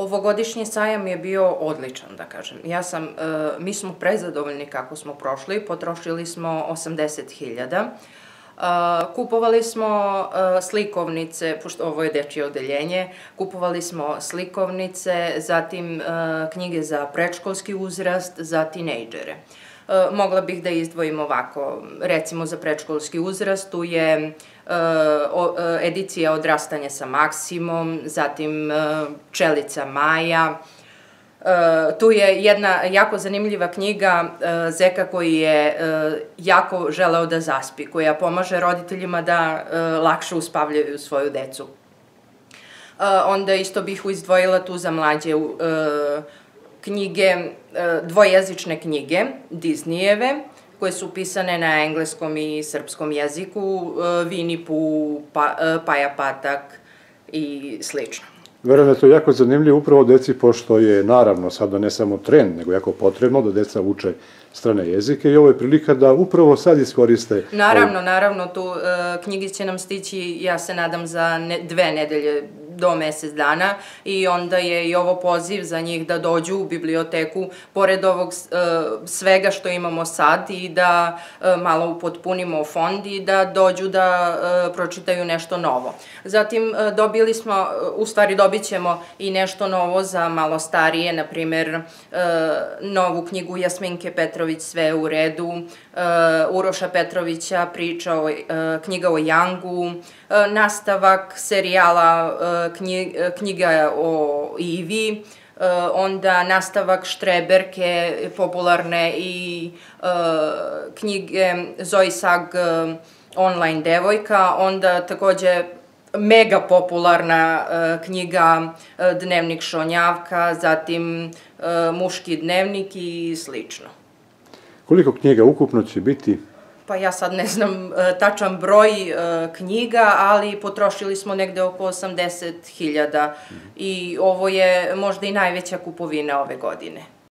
Ovogodišnji sajam je bio odličan, da kažem. Ja sam, e, mi smo prezadovoljni kako smo prošli, potrošili smo 80.000. Uh, kupovali smo uh, slikovnice, pošto ovo je dečije odeljenje, kupovali smo slikovnice, zatim knjige za predškolski uzrast, za tinejdžere. Uh, mogla bih da izdvojim ovako, recimo za predškolski uzrast, tu je uh, o, edicija Odrastanje sa Maksimom, zatim Čelica Maja, tu je jedna jako zanimljiva knjiga Zeka koji je jako želeo da zaspi, koja pomaže roditeljima da lakše uspavljaju svoju decu. Onda isto bih izdvojila tu za mlađe knjige, uh, dvojezične knjige Disneyjeve, koje su pisane na engleskom i srpskom jeziku, Vini Pu, pa, uh, Paja Patak i slično. Verujem da je to jako zanimljivo upravo deci, pošto je naravno sada ne samo trend, nego jako potrebno da deca uče strane jezike i ovo je prilika da upravo sad iskoriste... Naravno, naravno, tu uh, knjigi će nam stići, ja se nadam, za ne, dve nedelje do mesec dana i onda je i ovo poziv za njih da dođu u biblioteku pored ovog uh, svega što imamo sad i da uh, malo upotpunimo fond i da dođu da uh, pročitaju nešto novo. Zatim dobili smo, u stvari dobit ćemo i nešto novo za malo starije, na primer novu knjigu Jasminke Petrović Sve u redu, Uroša Petrovića priča o, knjiga o Jangu, nastavak serijala knjiga o Ivi, onda nastavak Štreberke, popularne i knjige Sag online devojka, onda takođe mega popularna knjiga Dnevnik Šonjavka, zatim Muški dnevnik i slično. Koliko knjiga ukupno će biti pa ja sad ne znam e, tačan broj e, knjiga, ali potrošili smo negde oko 80.000 i ovo je možda i najveća kupovina ove godine.